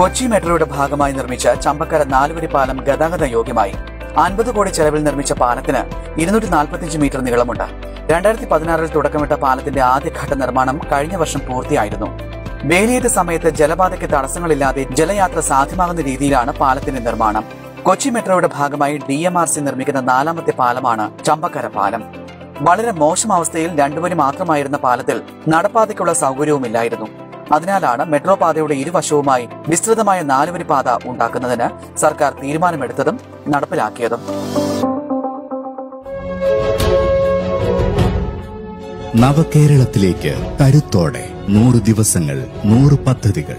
കൊച്ചി മെട്രോയുടെ ഭാഗമായി നിർമ്മിച്ച ചമ്പക്കര നാലുവരി പാലം ഗതാഗത യോഗ്യമായി. അൻപത് കോടി ചെലവിൽ നിർമ്മിച്ച പാലത്തിന് ഇരുന്നൂറ്റി നാൽപ്പത്തിയഞ്ച് മീറ്റർ നീളമുണ്ട്. രണ്ടായിരത്തി പതിനാറിൽ തുടക്കമിട്ട പാലത്തിന്റെ ആദ്യഘട്ട നിർമ്മാണം കഴിഞ്ഞ വർഷം പൂർത്തിയായിരുന്നു. വേലിയേറ്റ സമയത്ത് ജലപാതയ്ക്ക് തടസ്സങ്ങളില്ലാതെ ജലയാത്ര സാധ്യമാകുന്ന രീതിയിലാണ് പാലത്തിന്റെ നിർമ്മാണം. കൊച്ചി മെട്രോയുടെ ഭാഗമായി ഡി എം ആർ സി നിർമ്മിക്കുന്ന നാലാമത്തെ പാലമാണ് ചമ്പക്കര പാലം. വളരെ മോശം അവസ്ഥയിൽ രണ്ടുവരി മാത്രമായിരുന്ന പാലത്തിൽ നടപ്പാതയ്ക്കുള്ള സൗകര്യവുമില്ലായിരുന്നു. അതിനാലാണ് മെട്രോ പാതയുടെ ഇരുവശവുമായി വിസ്തൃതമായ നാലുവരി പാത ഉണ്ടാക്കുന്നതിന് സർക്കാർ തീരുമാനമെടുത്തതും നടപ്പിലാക്കിയതും. നവകേരളത്തിലേക്ക് കരുത്തോടെ നൂറ് ദിവസങ്ങൾ നൂറ് പദ്ധതികൾ.